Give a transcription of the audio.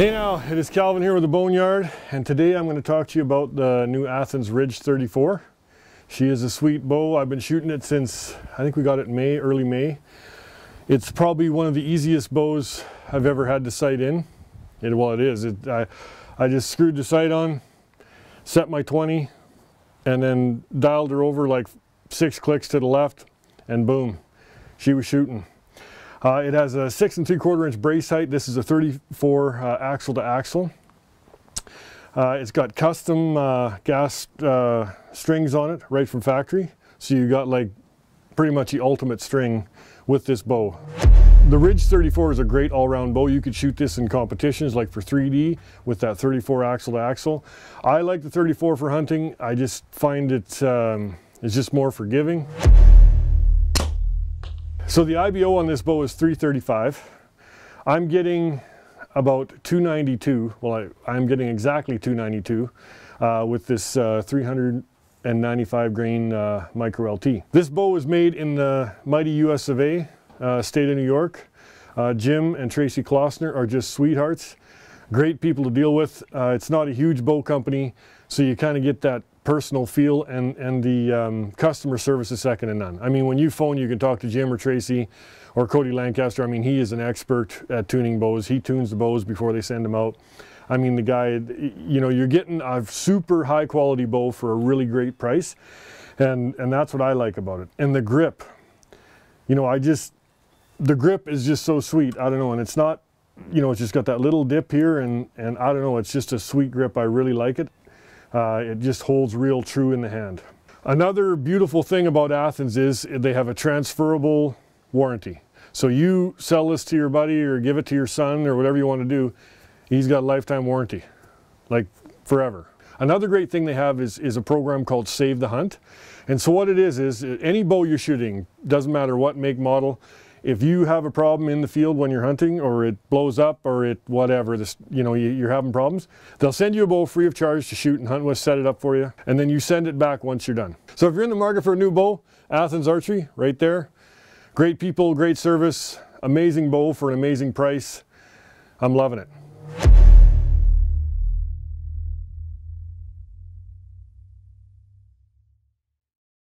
Hey now, it is Calvin here with the Boneyard, and today I'm going to talk to you about the new Athens Ridge 34. She is a sweet bow. I've been shooting it since, I think we got it in May, early May. It's probably one of the easiest bows I've ever had to sight in. It, well, it is. It, I, I just screwed the sight on, set my 20, and then dialed her over like six clicks to the left, and boom, she was shooting. Uh, it has a six and three quarter inch brace height. This is a 34 uh, axle to axle. Uh, it's got custom uh, gas uh, strings on it right from factory. So you got like pretty much the ultimate string with this bow. The Ridge 34 is a great all-round bow. You could shoot this in competitions like for 3D with that 34 axle to axle. I like the 34 for hunting. I just find it um, it's just more forgiving. So the IBO on this bow is 335. I'm getting about 292. Well, I, am getting exactly 292 uh, with this uh, 395 grain uh, micro LT. This bow was made in the mighty US of A, uh, state of New York. Uh, Jim and Tracy Klossner are just sweethearts. Great people to deal with. Uh, it's not a huge bow company, so you kind of get that personal feel and, and the um, customer service is second to none. I mean, when you phone, you can talk to Jim or Tracy or Cody Lancaster. I mean, he is an expert at tuning bows. He tunes the bows before they send them out. I mean, the guy, you know, you're getting a super high quality bow for a really great price. And, and that's what I like about it. And the grip, you know, I just, the grip is just so sweet. I don't know. And it's not, you know, it's just got that little dip here and, and I don't know, it's just a sweet grip. I really like it. Uh, it just holds real true in the hand. Another beautiful thing about Athens is they have a transferable warranty. So you sell this to your buddy or give it to your son or whatever you want to do, he's got a lifetime warranty, like forever. Another great thing they have is, is a program called Save the Hunt. And so what it is, is any bow you're shooting, doesn't matter what make model, if you have a problem in the field when you're hunting or it blows up or it whatever this you know you, are having problems they'll send you a bow free of charge to shoot and hunt with set it up for you and then you send it back once you're done. So if you're in the market for a new bow athens archery right there. Great people great service amazing bow for an amazing price. I'm loving it